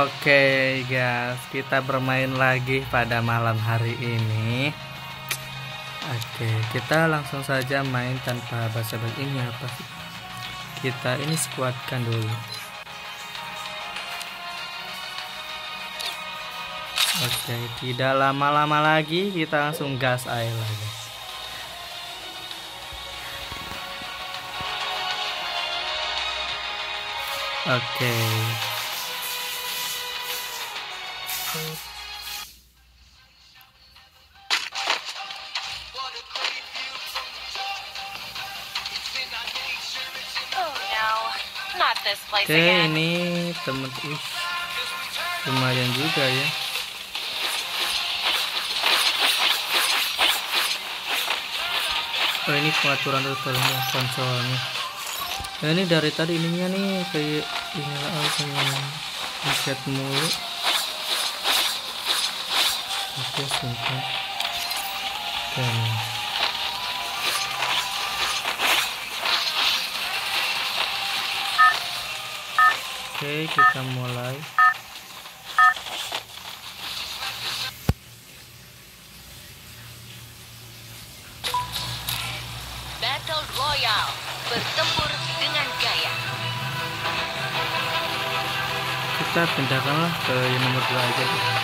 Oke guys, kita bermain lagi pada malam hari ini. Oke, kita langsung saja main tanpa basa-basi ini apa sih? Kita ini squadkan dulu. Oke, tidak lama-lama lagi kita langsung gas air lagi. Oke. Oh Oke, again. ini temen ih, lumayan juga ya. Oh ini pengaturan totalnya konsolnya. Nah, ini dari tadi ininya nih kayak ini lah kayak reset mulu. Oke, simpan. Oke. kita mulai. Battle Royale, bertempur dengan gaya. Kita pindahkanlah ke yang nomor dua aja. deh.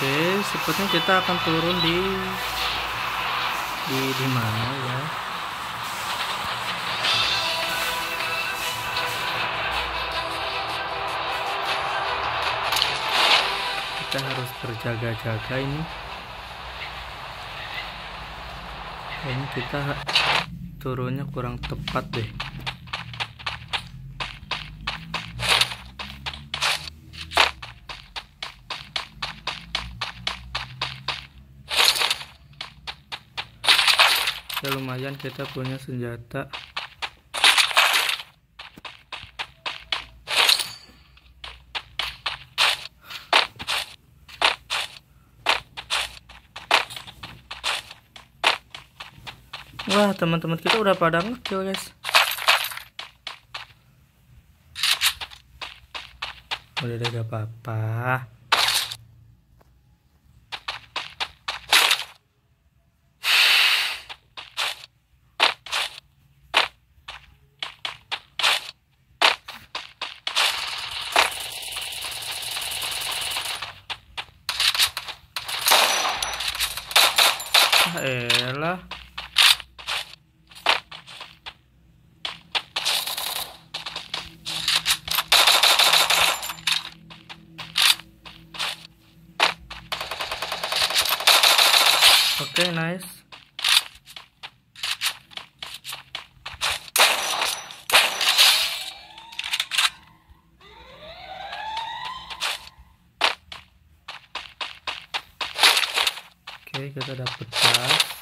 Oke, sepertinya kita akan turun di di di mana ya? Kita harus berjaga-jaga ini. Ini kita turunnya kurang tepat deh. Ya lumayan kita punya senjata. Wah, teman-teman kita udah pada ngekill, guys. Udah deh, gak apa-apa. Oke, nice. Oke, kita dapat.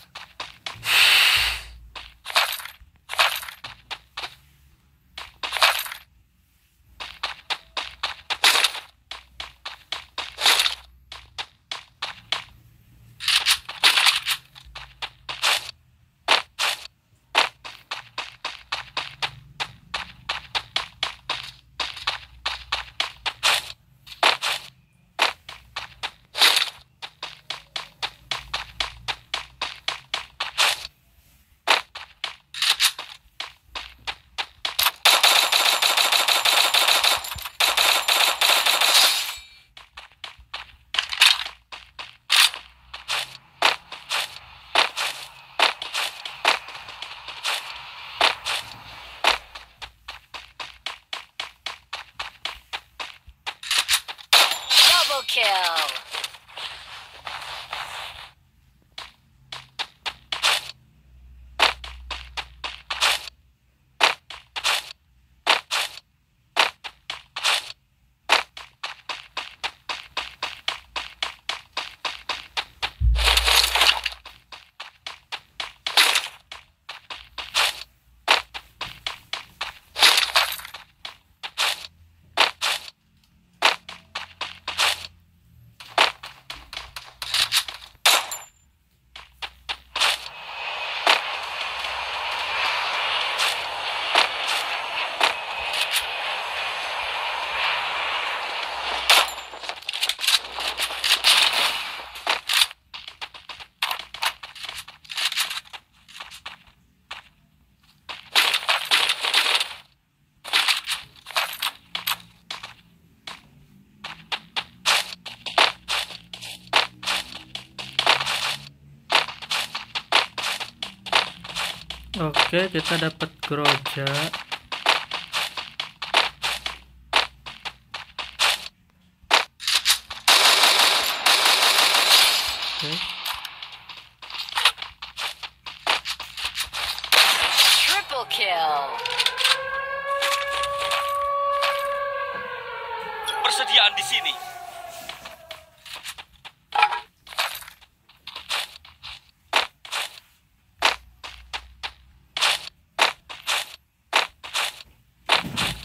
Oke, kita dapat groja. Oke. Triple kill. Persediaan di sini.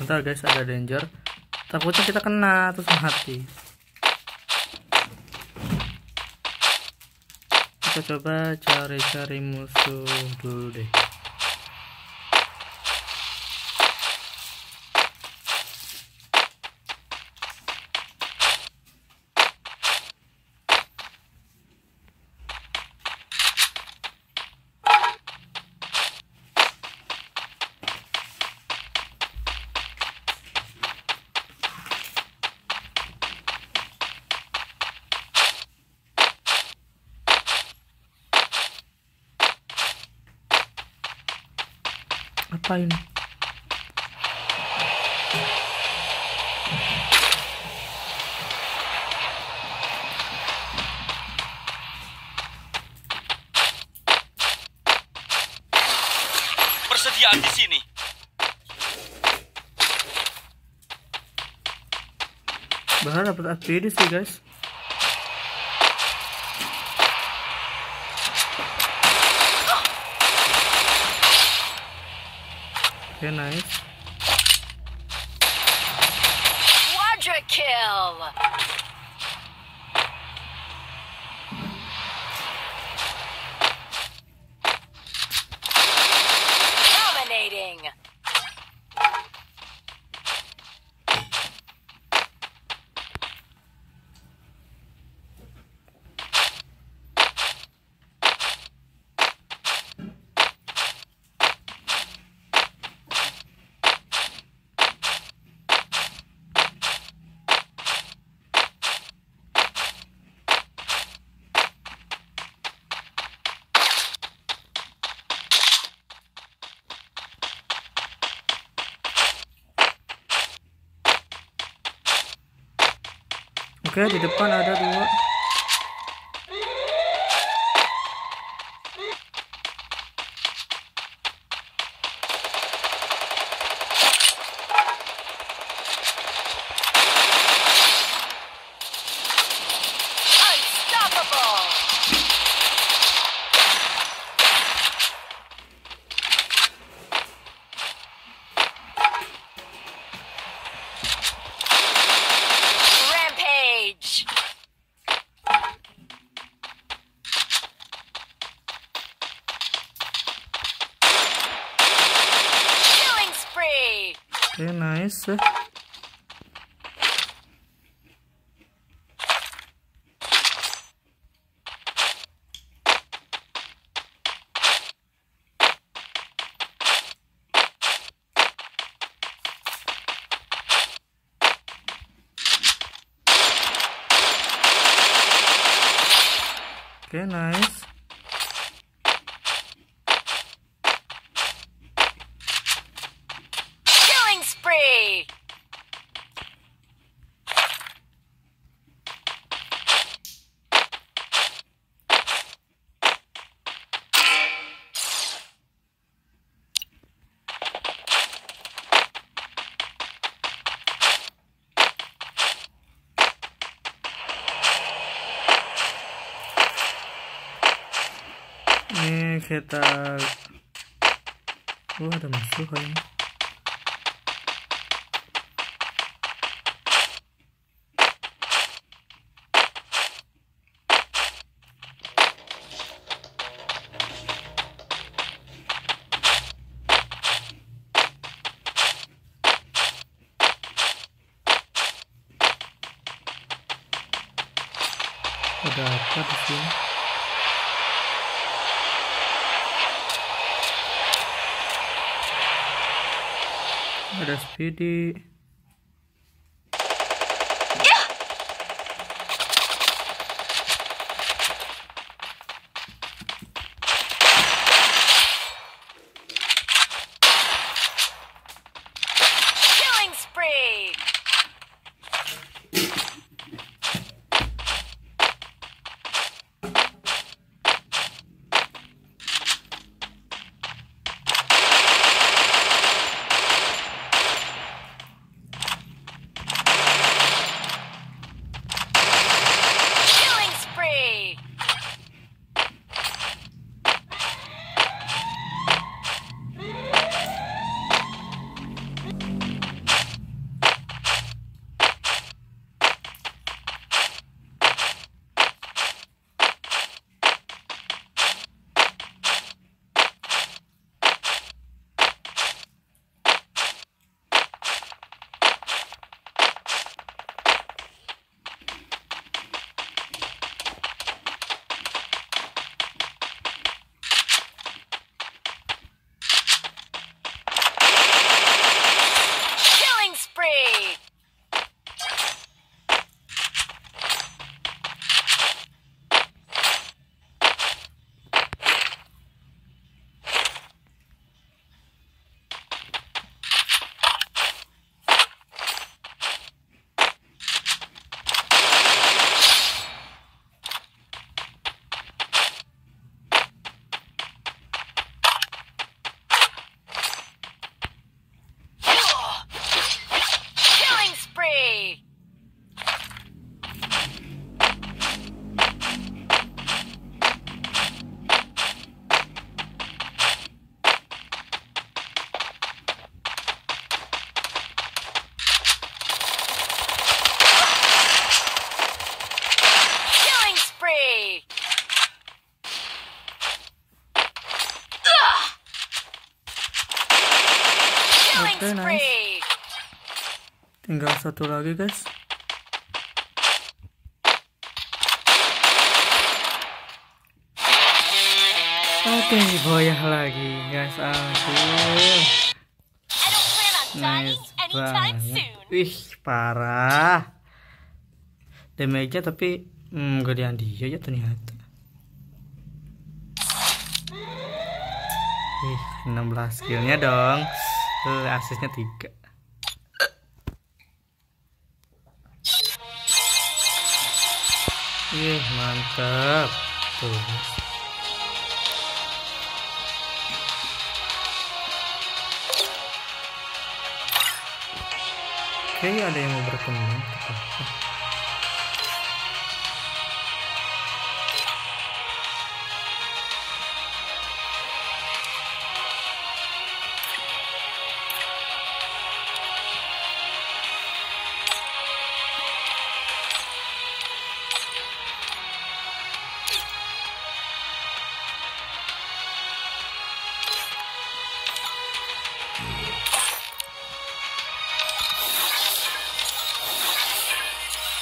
Bentar guys, ada danger. Takutnya kita kena terus mati. Kita coba cari-cari musuh dulu deh. Apa ini? Persediaan di sini. Bahkan dapat APD sih guys. Oke, nice. Oke, di depan ada nice. Oke, nice. Kita Oh, ada musuh kayaknya. Ada apa di sini? Ada speedy. Oke, nice. Tinggal satu lagi, guys. Oke, boyah lagi, guys. Aduh. Nice banget. Wih, parah. Damage-nya tapi hmm, gedean dia ya ternyata. Wih, 16 skillnya dong. Tuh, asisnya 3. Wih, mantap. Tuh. Oke, ada yang mau berteman.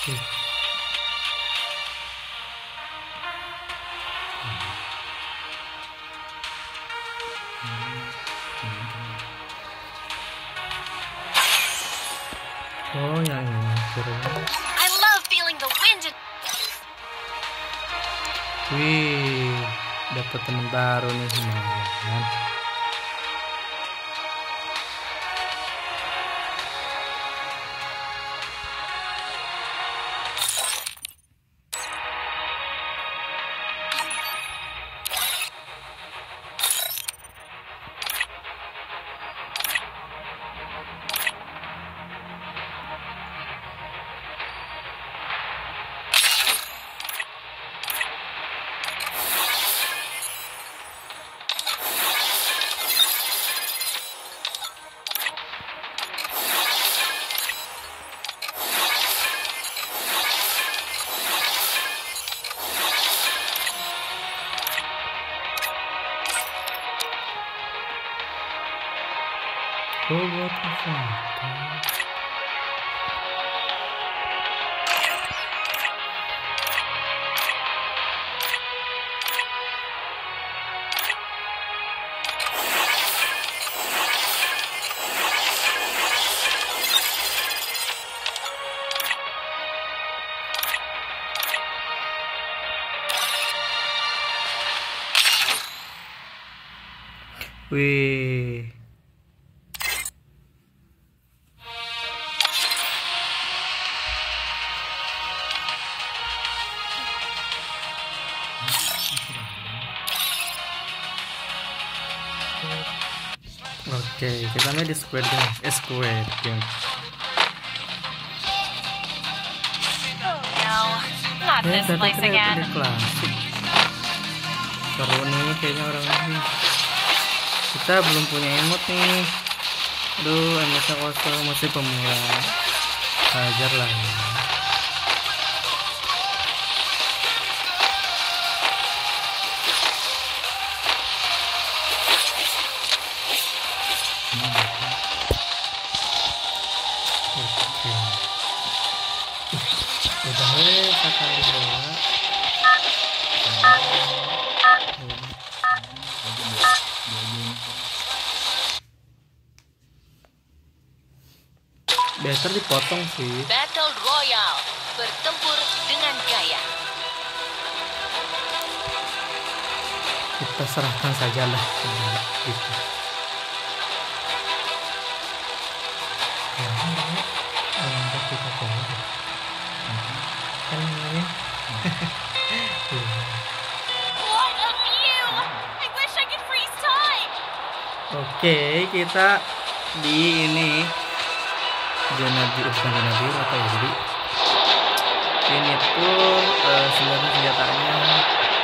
Oh, yang ini turun. I love feeling the wind in Wih, dapat teman baru nih lumayan. Oh, Oke, kita main di Squid Game. Eh, Squid Game. No, not Ya, this tapi place ternyata again. di klasik. Seru nih kayaknya orang ini. Kita belum punya emot nih. Aduh, emotnya kosong, masih pemula. Hajar lah ya. Better dipotong sih. Battle Royale. Bertempur dengan gaya. Kita serahkan saja lah sebenarnya, gitu. Oke, kita di ini zona biru bukan biru apa ya jadi? Ini tuh eh, sebenarnya senjatanya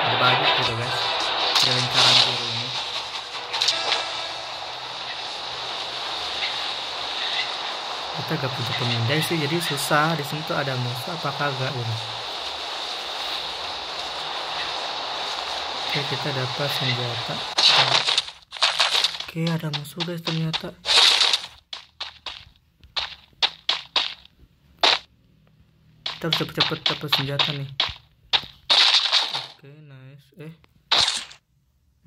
ada banyak gitu guys. Di lingkaran biru ini. Kita gak punya pemindai sih jadi susah. Di sini tuh ada musuh apa kagak gitu oke kita dapat senjata. Oke ada musuh guys ternyata kita harus cepet-cepet dapat senjata nih oke nice eh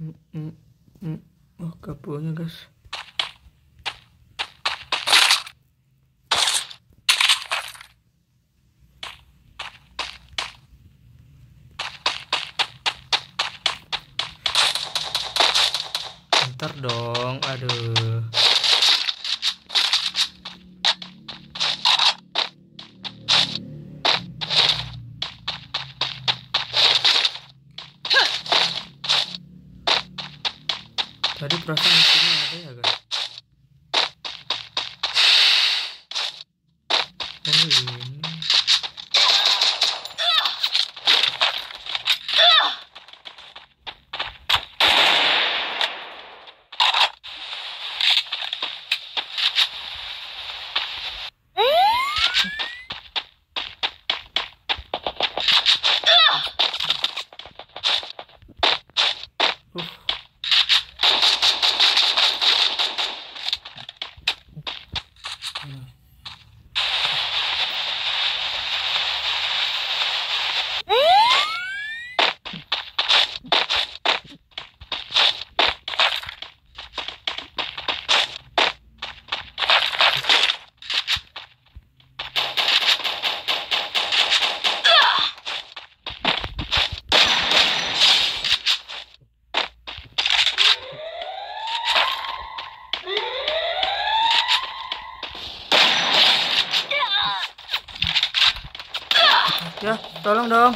Mm, mm, mm. oh kapulnya guys Ntar dong, aduh. Tadi perasaan musuhnya ada ya guys? Oh ini. Uh. Ya, tolong dong.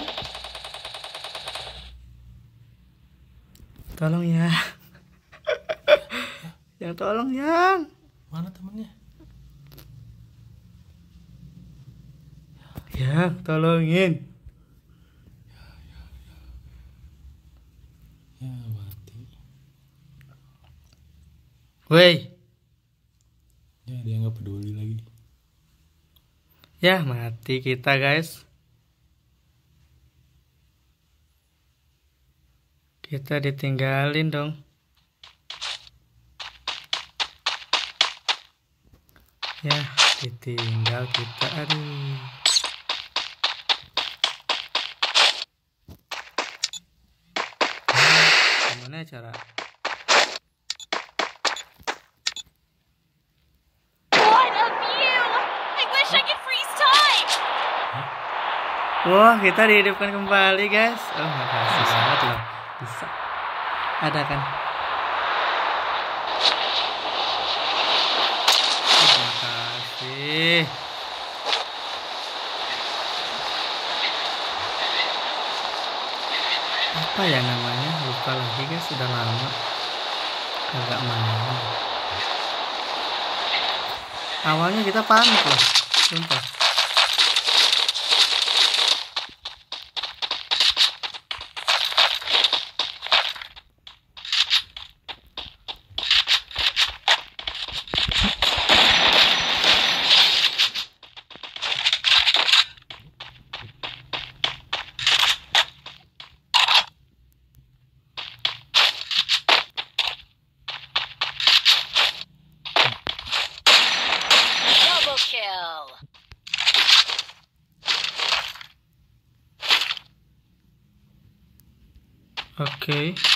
Tolong ya. yang tolong yang. Mana temennya? Ya, tolongin. Ya mati. Woi, Ya dia nggak peduli lagi. ya mati kita guys. Kita ditinggalin dong. Ya, ditinggal kita. Aduh. Gimana cara? Wah, kita dihidupkan kembali, guys. Oh, makasih banget loh. Bisa. Ada kan? Terima kasih. Apa ya namanya? Lupa lagi, guys. Sudah lama. Kagak main. Awalnya kita panik loh. Sumpah. Double kill! Oke.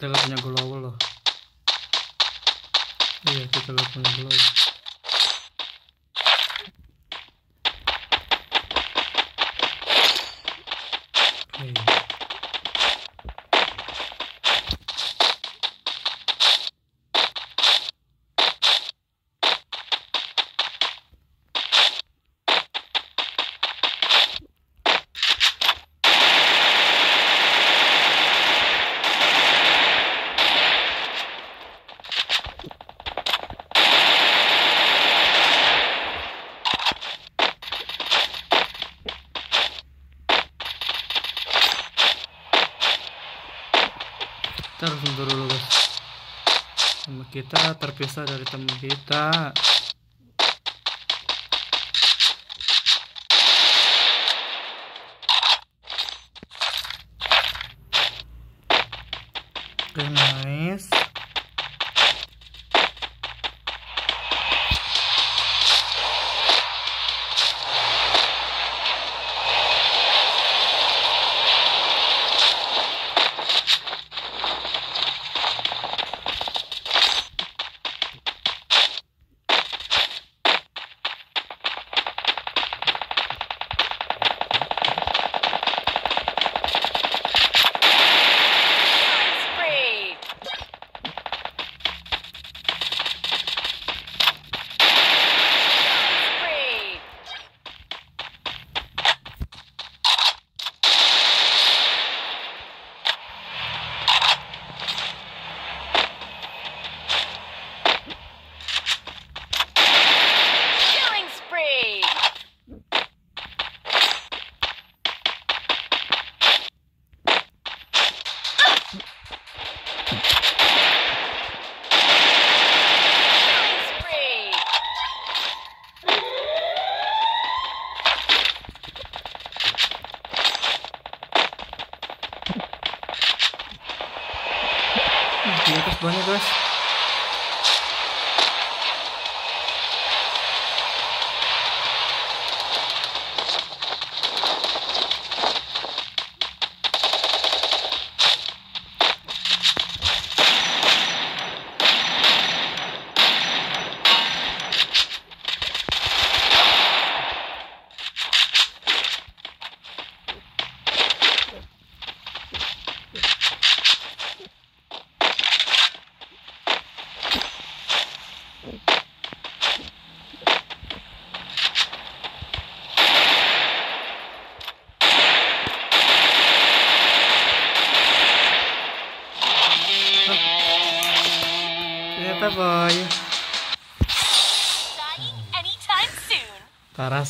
Kita gak punya glow loh. Iya, kita gak punya glow. Oke. Kita harus mundur dulu guys. Kita terpisah dari teman kita.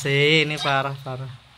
Sih, ini parah parah.